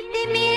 Bitti me.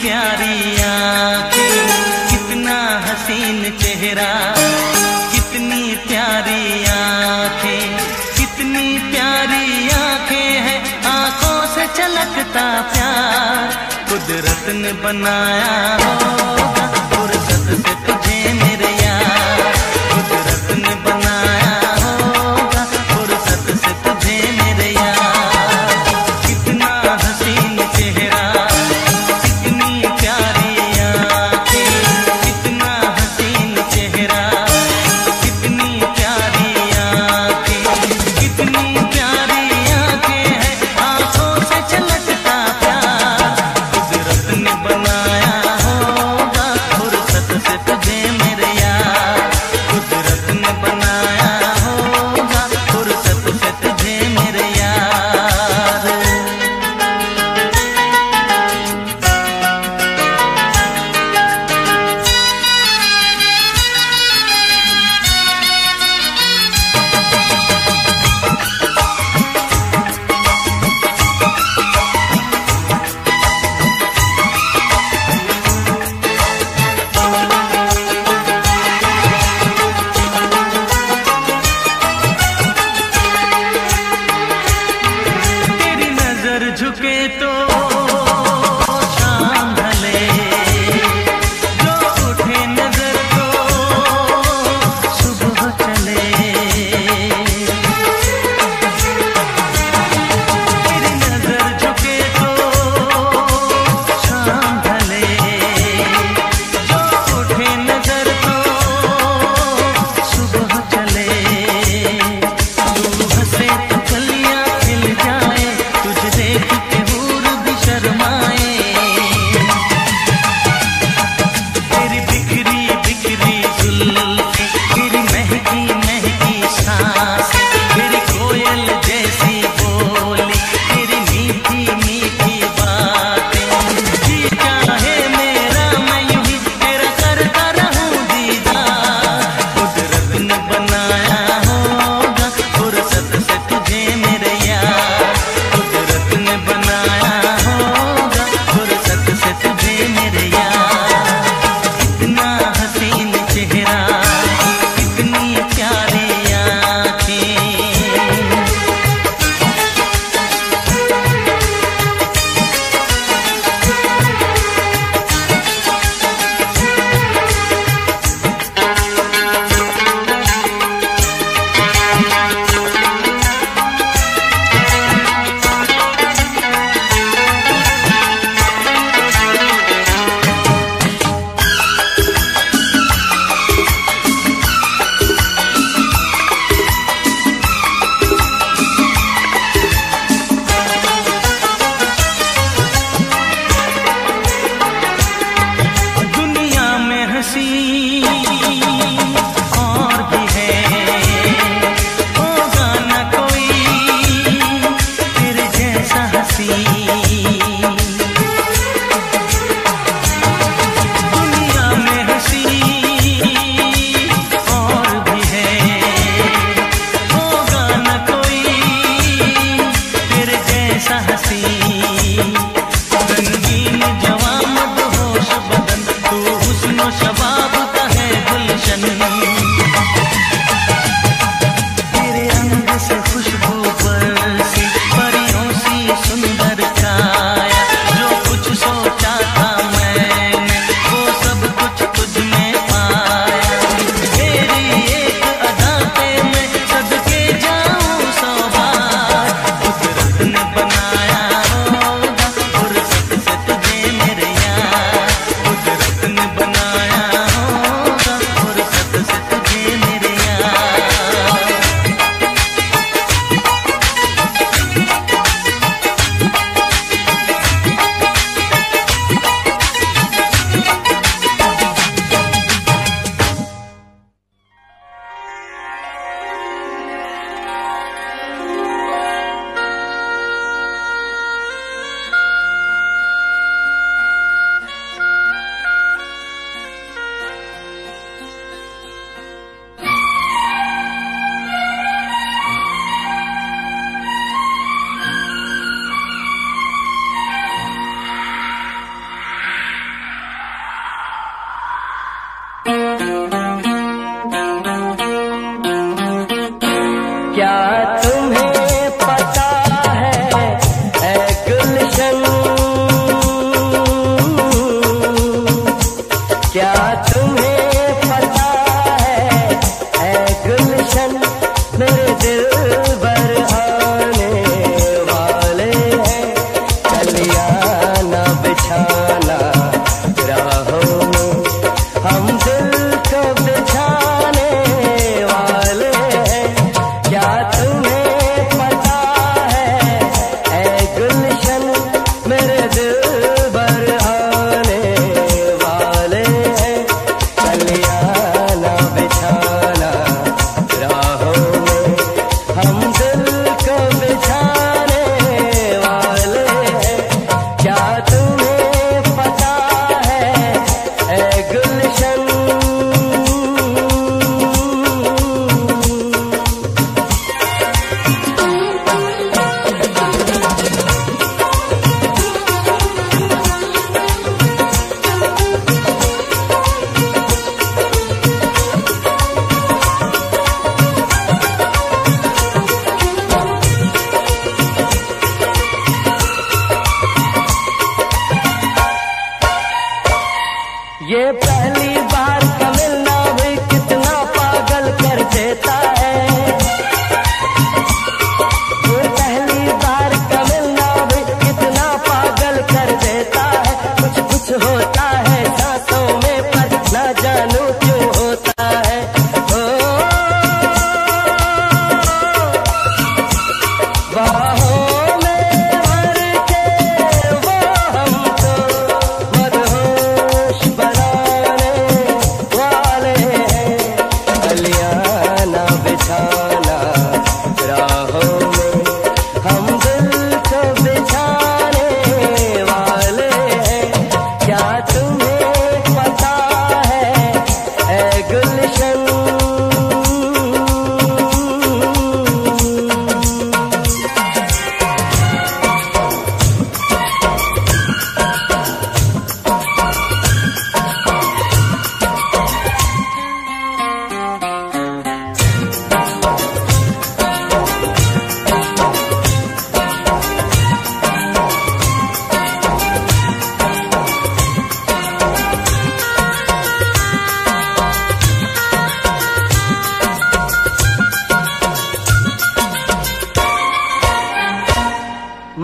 प्यारी आँखें, कितना हसीन चेहरा, कितनी प्यारी आँखें, कितनी प्यारी आँखें हैं, आँखों से चलकता प्यार, कुदरत ने बनाया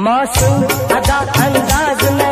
मासूम अदा अंदाज नया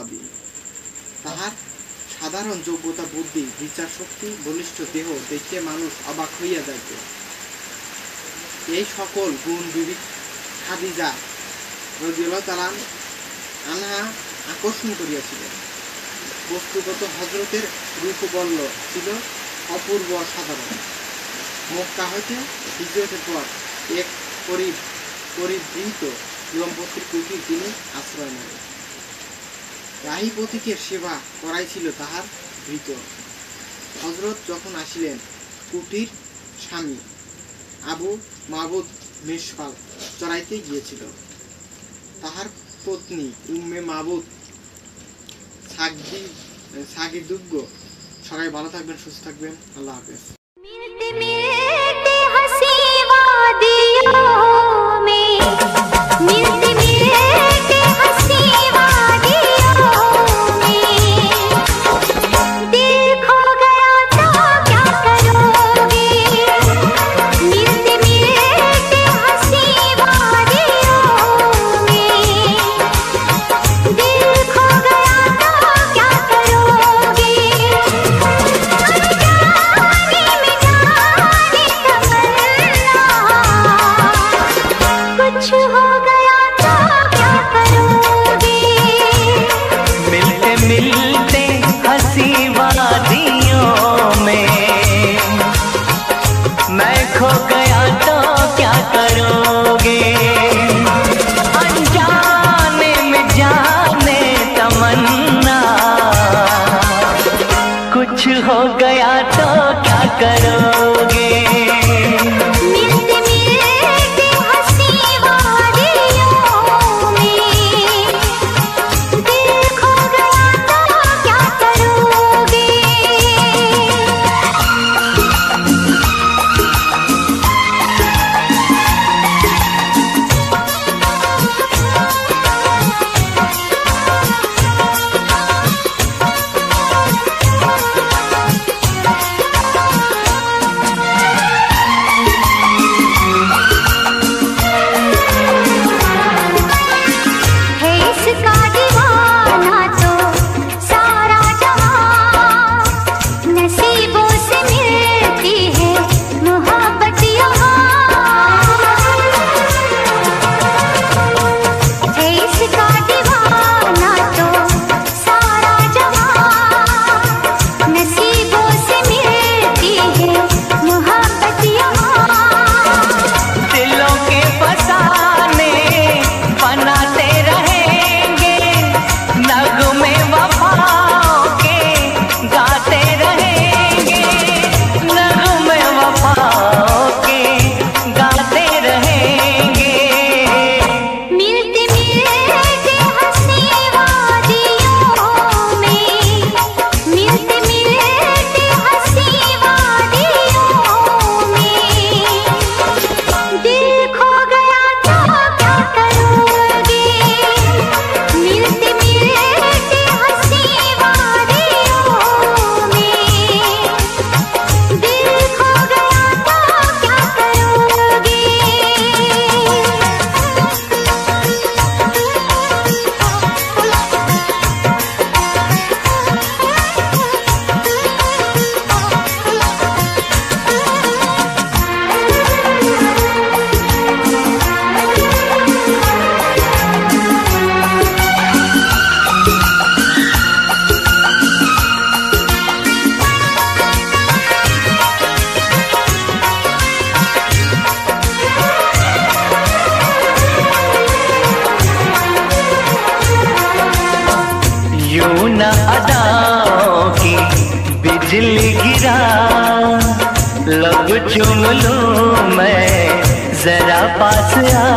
অভাবী তাহার সাধারণ যোগ্যতা, বুদ্ধি, বিচার শক্তি, বলিষ্ঠ দেহ দেখিয়া মানুষ অবাক হইয়া যাইত। এই সকল গুণ বিবিধ খাদিজা রজিউল্লাহ তালান আনহা আকর্ষণ করিয়াছিলেন। বস্তুগত হজরতের রূপবল্ল ছিল অপূর্ব সাধারণ মক্কা হইতে হিজরতের পর এক পরিবৃত দম্পতির কুটির তিনি আশ্রয় নেন। রাহি পথিকের সেবা করাই ছিল তাহার ধৃত হজরত যখন আসিলেন, কুটির স্বামী আবু মাবুদ মেশপাল চড়াইতে গিয়েছিল। তাহার পত্নী উম্মে মাবুদ সাগদি, সাগিদুগ্গ, সবাই ভালো থাকবেন, সুস্থ থাকবেন। আল্লাহ হাফেজ। चुम लूँ मैं? जरा पास आ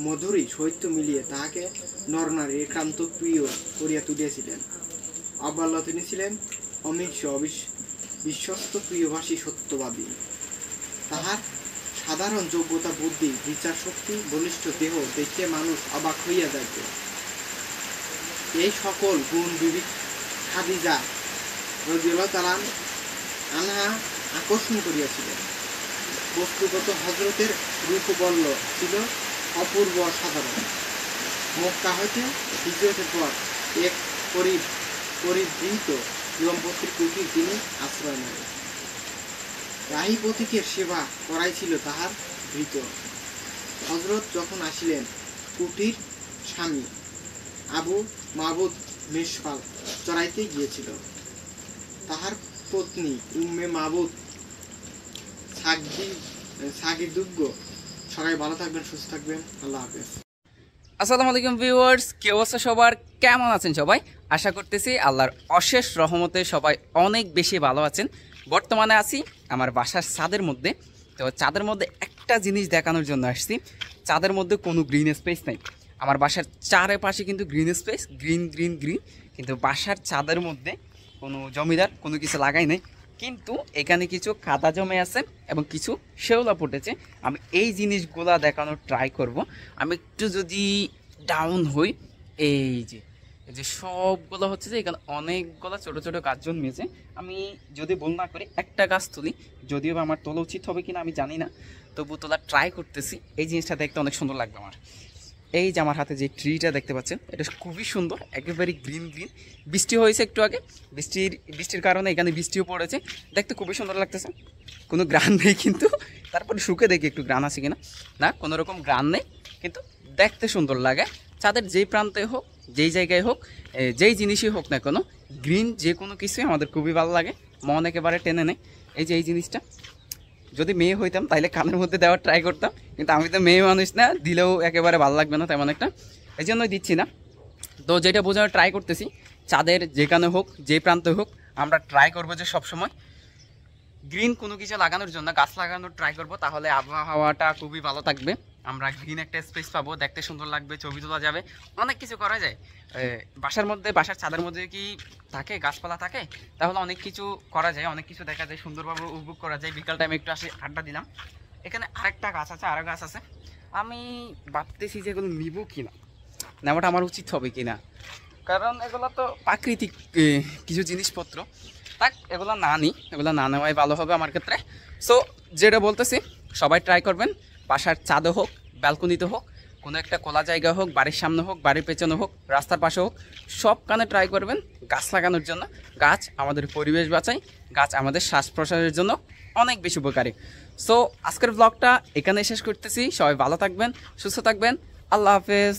মধুরী সহিত্য মিলিয়ে তাহাকে নরনারীর একান্ত প্রিয় করিয়া তুলিয়াছিলেন। আব্বাল্লা তিনি ছিলেন অবিশ- বিশ্বস্ত প্রিয়ভাষী সত্যবাদী। তাহার সাধারণ যোগ্যতা, বুদ্ধি, বিচার শক্তি, বলিষ্ঠ দেহ দেখে মানুষ অবাক হইয়া যাইত। এই সকল গুণ বিবিধ খাদিজা রদিউল্লাহ তালান আনহা আকর্ষণ করিয়াছিলেন। বস্তুগত হজরতের রূপবল্ল ছিল অপূর্ব অসাধারণ। মক্কা হইতে হিজরতের পর এক পরি পরিবৃত দম্পতির কুটির তিনি আশ্রয় নেন। রাহি পথিকের সেবা করাই ছিল তাহার ভৃত হজরত যখন আসিলেন, কুটির স্বামী আবু মাবুদ মেষপাল চড়াইতে গিয়েছিল। তাহার পত্নী উম্মে মাবুদ সাগদি সাগিদুগ্গ সবাই ভালো থাকবেন, সুস্থ থাকবেন। আল্লাহ হাফেজ। আসসালামু আলাইকুম ভিউয়ার্স, কি অবস্থা সবার? কেমন আছেন সবাই? আশা করতেছি আল্লাহর অশেষ রহমতে সবাই অনেক বেশি ভালো আছেন। বর্তমানে আছি আমার বাসার ছাদের মধ্যে। তো চাঁদের মধ্যে একটা জিনিস দেখানোর জন্য আসছি। চাঁদের মধ্যে কোনো গ্রিন স্পেস নেই। আমার বাসার চারপাশে কিন্তু green space, green green green. কিন্তু বাসার চাঁদের মধ্যে কোনো জমিদার কোনো কিছু লাগাই নাই। কিন্তু এখানে কিছু কাদা জমে আছে এবং কিছু শেওলা ফুটেছে। আমি এই জিনিসগুলা দেখানোর ট্রাই করব। আমি একটু যদি ডাউন হই, এই যে যে সবগুলো হচ্ছে যে এখানে অনেকগুলো ছোট ছোট গাছ জন্মেছে। আমি যদি ভুল না করি, একটা গাছ তুলি। যদিও আমার তোলা উচিত হবে কিনা আমি জানি না। তবু তোলা ট্রাই করতেছি। এই জিনিসটা দেখতে অনেক সুন্দর লাগবে আমার। এই যে আমার হাতে যে ট্রিটা দেখতে পাচ্ছেন, এটা খুবই সুন্দর, একেবারে গ্রিন গ্রিন। বৃষ্টি হয়েছে একটু আগে, বৃষ্টির বৃষ্টির কারণে এখানে বৃষ্টিও পড়েছে। দেখতে খুবই সুন্দর লাগতেছে। কোনো গ্রান নেই কিন্তু, তারপরে শুকে দেখি একটু গ্রান আছে কিনা। না, কোনো রকম গ্রান নেই, কিন্তু দেখতে সুন্দর লাগে। চাঁদের যেই প্রান্তে হোক, যেই জায়গায় হোক যেই জিনিসই হোক না কোনো, গ্রিন যে কোনো কিছুই আমাদের খুবই ভালো লাগে। মন একেবারে টেনে নেয়। এই যে এই জিনিসটা যদি মেয়ে হইতাম তাহলে কানের মধ্যে দেওয়ার ট্রাই করতাম। কিন্তু আমি তো মেয়ে মানুষ না, দিলেও একেবারে ভালো লাগবে না তেমন একটা। এই জন্যই দিচ্ছি না। তো যেটা বোঝানোর ট্রাই করতেছি, চাঁদের যেখানে হোক, যে প্রান্তে হোক, আমরা ট্রাই করব যে সবসময়। গ্রিন কোনো কিছু লাগানোর জন্য, গাছ লাগানোর ট্রাই করব, তাহলে আবহাওয়াটা খুবই ভালো থাকবে। আমরা গ্রিন একটা স্পেস পাবো, দেখতে সুন্দর লাগবে, ছবি তোলা যাবে, অনেক কিছু করা যায়। বাসার মধ্যে, বাসার ছাদের মধ্যে কি থাকে, গাছপালা থাকে? তাহলে অনেক কিছু করা যায়, অনেক কিছু দেখা যায়, সুন্দরভাবে উপভোগ করা যায়। বিকাল টাইমে একটু আসে, আড্ডা দিলাম। এখানে আরেকটা গাছ আছে আরও গাছ আছে। আমি ভাবতেছি যে এগুলো নিব কিনা, নেওয়াটা আমার উচিত হবে কিনা। কারণ এগুলো তো প্রাকৃতিক কিছু জিনিসপত্র। তাক এগুলো না নিই, এগুলো না নেওয়াই ভালো হবে আমার ক্ষেত্রে। সো যেটা বলতেছি, সবাই ট্রাই করবেন। বাসার চাঁদও হোক, ব্যালকনিতে হোক, কোনো একটা খোলা জায়গা হোক, বাড়ির সামনে হোক, বাড়ির পেছনে হোক, রাস্তার পাশে হোক, সব কানে ট্রাই করবেন গাছ লাগানোর জন্য। গাছ আমাদের পরিবেশ বাঁচায়, গাছ আমাদের শ্বাস প্রশ্বাসের জন্য অনেক বেশি উপকারী। সো আজকের ব্লগটা এখানে শেষ করতেছি। সবাই ভালো থাকবেন, সুস্থ থাকবেন। আল্লাহ হাফেজ।